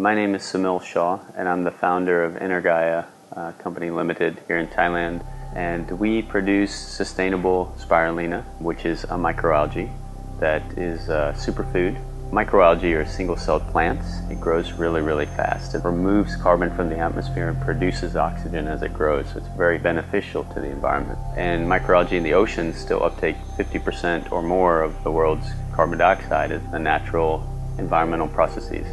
My name is Saumil Shah, and I'm the founder of EnerGaia uh, Company Limited here in Thailand. And we produce sustainable spirulina, which is a microalgae that is a superfood. Microalgae are single-celled plants. It grows really, really fast. It removes carbon from the atmosphere and produces oxygen as it grows, so it's very beneficial to the environment. And microalgae in the oceans still uptake 50% or more of the world's carbon dioxide as the natural environmental processes.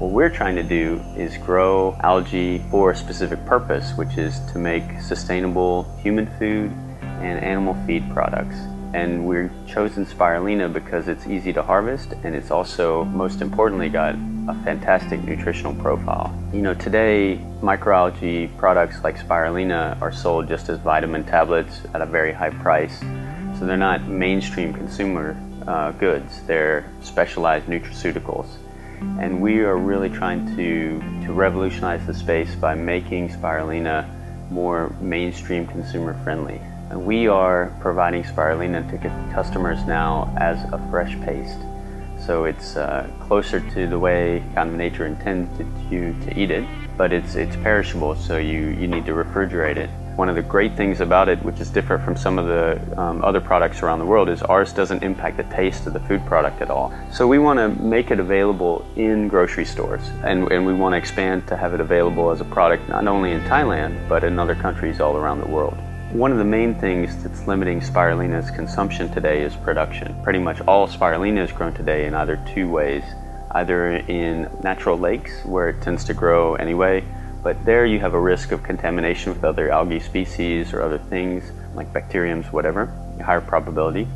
What we're trying to do is grow algae for a specific purpose, which is to make sustainable human food and animal feed products. And we've chosen spirulina because it's easy to harvest and it's also most importantly got a fantastic nutritional profile. You know today microalgae products like spirulina are sold just as vitamin tablets at a very high price. So they're not mainstream consumer uh, goods. They're specialized nutraceuticals and we are really trying to, to revolutionize the space by making spirulina more mainstream consumer friendly. And we are providing spirulina to customers now as a fresh paste. So it's uh, closer to the way kind of nature intended you to eat it, but it's, it's perishable, so you, you need to refrigerate it. One of the great things about it, which is different from some of the um, other products around the world, is ours doesn't impact the taste of the food product at all. So we want to make it available in grocery stores, and, and we want to expand to have it available as a product not only in Thailand, but in other countries all around the world. One of the main things that's limiting spirulina's consumption today is production. Pretty much all spirulina is grown today in either two ways. Either in natural lakes, where it tends to grow anyway, but there you have a risk of contamination with other algae species or other things, like bacteriums, whatever, higher probability.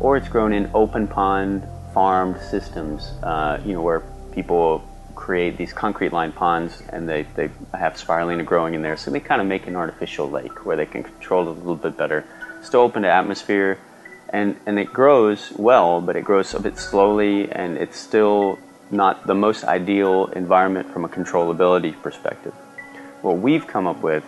Or it's grown in open pond farmed systems, uh, you know, where people create these concrete lined ponds and they, they have spirulina growing in there. So they kind of make an artificial lake where they can control it a little bit better. Still open to atmosphere and, and it grows well, but it grows a bit slowly and it's still not the most ideal environment from a controllability perspective. What we've come up with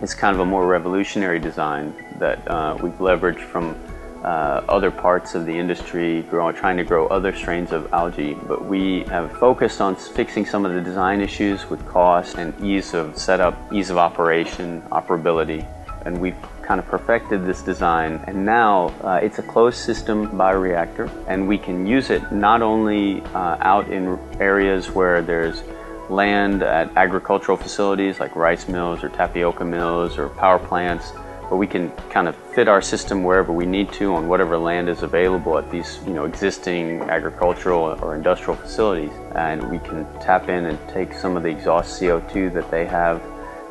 is kind of a more revolutionary design that uh, we've leveraged from uh, other parts of the industry, grow, trying to grow other strains of algae, but we have focused on fixing some of the design issues with cost and ease of setup, ease of operation, operability, and we've kind of perfected this design and now uh, it's a closed system bioreactor and we can use it not only uh, out in areas where there's land at agricultural facilities like rice mills or tapioca mills or power plants but we can kind of fit our system wherever we need to on whatever land is available at these you know existing agricultural or industrial facilities. And we can tap in and take some of the exhaust CO2 that they have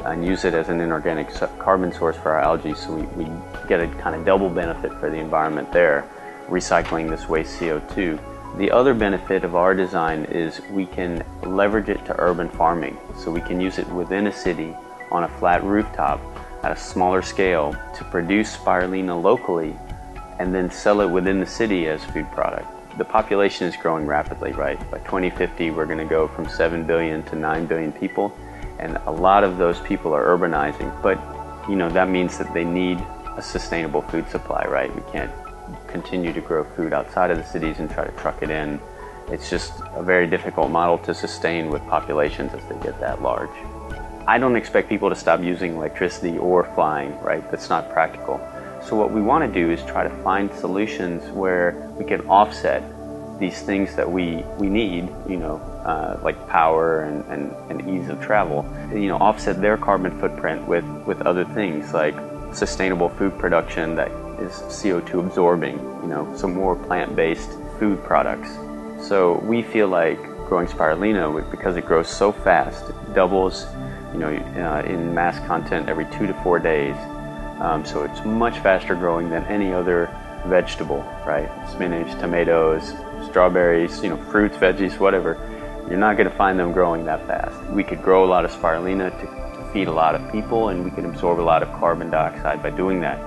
and use it as an inorganic carbon source for our algae so we, we get a kind of double benefit for the environment there recycling this waste CO2 the other benefit of our design is we can leverage it to urban farming so we can use it within a city on a flat rooftop at a smaller scale to produce spirulina locally and then sell it within the city as food product. The population is growing rapidly, right? By 2050, we're going to go from 7 billion to 9 billion people, and a lot of those people are urbanizing. But, you know, that means that they need a sustainable food supply, right? We can't continue to grow food outside of the cities and try to truck it in. It's just a very difficult model to sustain with populations as they get that large. I don't expect people to stop using electricity or flying, right? That's not practical. So what we want to do is try to find solutions where we can offset these things that we, we need, you know, uh, like power and, and, and ease of travel, you know, offset their carbon footprint with, with other things like sustainable food production that is CO2 absorbing, you know, some more plant-based food products. So we feel like growing spirulina, because it grows so fast, doubles you know, uh, in mass content every two to four days. Um, so it's much faster growing than any other vegetable, right? Spinach, tomatoes, strawberries, you know, fruits, veggies, whatever. You're not going to find them growing that fast. We could grow a lot of spirulina to, feed a lot of people, and we can absorb a lot of carbon dioxide by doing that.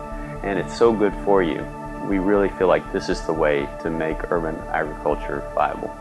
And it's so good for you. We really feel like this is the way to make urban agriculture viable.